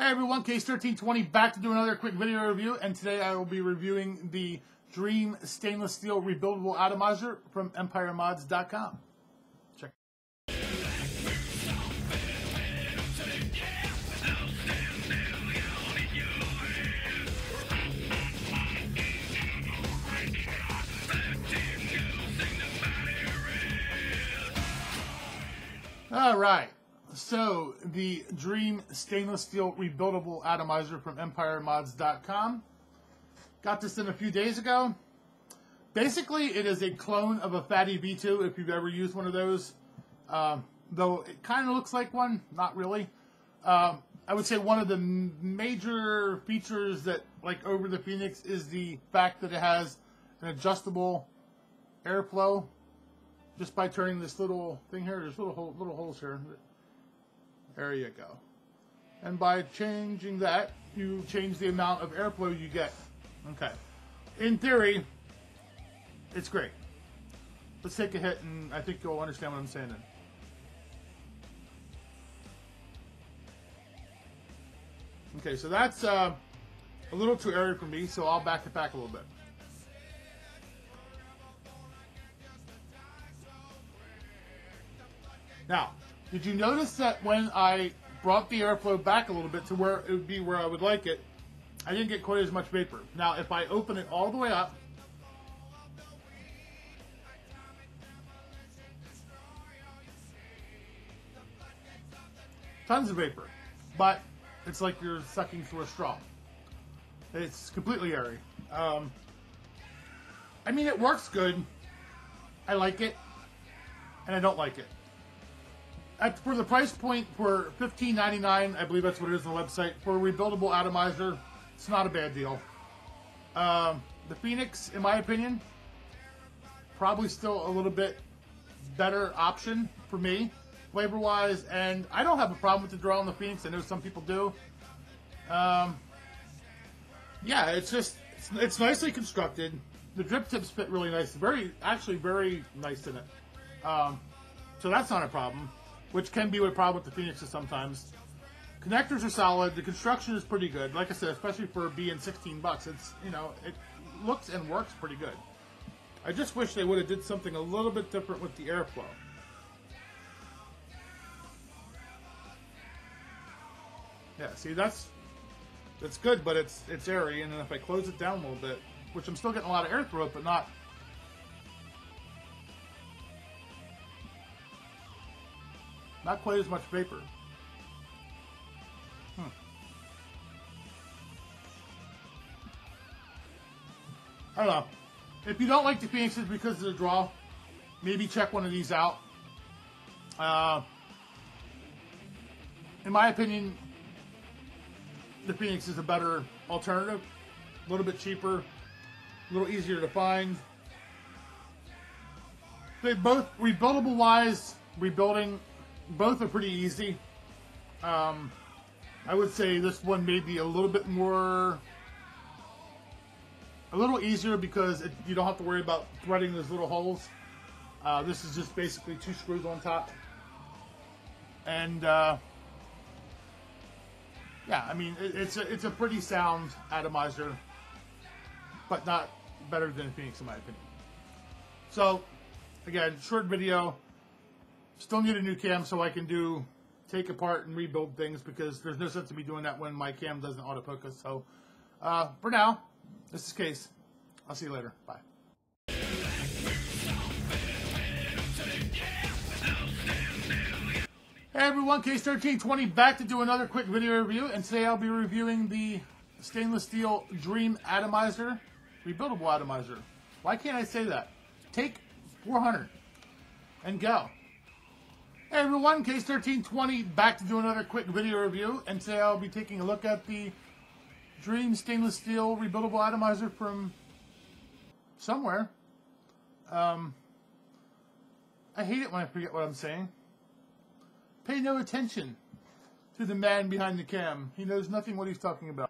Hey everyone, Case1320 back to do another quick video review, and today I will be reviewing the Dream Stainless Steel Rebuildable Atomizer from EmpireMods.com. Check. All right. So, the Dream Stainless Steel Rebuildable Atomizer from EmpireMods.com. Got this in a few days ago. Basically, it is a clone of a Fatty V2, if you've ever used one of those. Um, though it kind of looks like one, not really. Um, I would say one of the major features that, like over the Phoenix, is the fact that it has an adjustable airflow just by turning this little thing here. There's little hole, little holes here. There you go. And by changing that, you change the amount of airflow you get. Okay. In theory, it's great. Let's take a hit and I think you'll understand what I'm saying then. Okay, so that's uh, a little too airy for me, so I'll back it back a little bit. Now, did you notice that when I brought the airflow back a little bit to where it would be where I would like it, I didn't get quite as much vapor. Now, if I open it all the way up, tons of vapor, but it's like you're sucking through a straw. It's completely airy. Um, I mean, it works good. I like it, and I don't like it at, for the price point for fifteen ninety nine, I believe that's what it is on the website for a rebuildable atomizer. It's not a bad deal. Um, the Phoenix, in my opinion, probably still a little bit better option for me, flavor wise. And I don't have a problem with the draw on the Phoenix. I know some people do. Um, yeah, it's just it's, it's nicely constructed. The drip tips fit really nice. Very, actually, very nice in it. Um, so that's not a problem which can be a problem with the Phoenixes sometimes. Connectors are solid. The construction is pretty good. Like I said, especially for being 16 bucks, it's you know it looks and works pretty good. I just wish they would have did something a little bit different with the airflow. Yeah, see that's that's good, but it's it's airy, and then if I close it down a little bit, which I'm still getting a lot of air through it, but not Not quite as much vapor. Hmm. I don't know. If you don't like the Phoenixes because of the draw, maybe check one of these out. Uh, in my opinion, the Phoenix is a better alternative. A little bit cheaper, a little easier to find. They both, rebuildable wise, rebuilding both are pretty easy. Um, I would say this one may be a little bit more, a little easier because it, you don't have to worry about threading those little holes. Uh, this is just basically two screws on top. And uh, yeah, I mean, it, it's, a, it's a pretty sound atomizer, but not better than Phoenix in my opinion. So, again, short video. Still need a new cam so I can do take apart and rebuild things because there's no sense to me doing that when my cam doesn't autofocus. So uh, for now, this is Case. I'll see you later. Bye. Hey everyone, Case1320 back to do another quick video review, and today I'll be reviewing the stainless steel Dream Atomizer, rebuildable atomizer. Why can't I say that? Take 400 and go. Hey everyone, Case1320 back to do another quick video review, and today I'll be taking a look at the Dream Stainless Steel Rebuildable Atomizer from somewhere. Um, I hate it when I forget what I'm saying. Pay no attention to the man behind the cam. He knows nothing what he's talking about.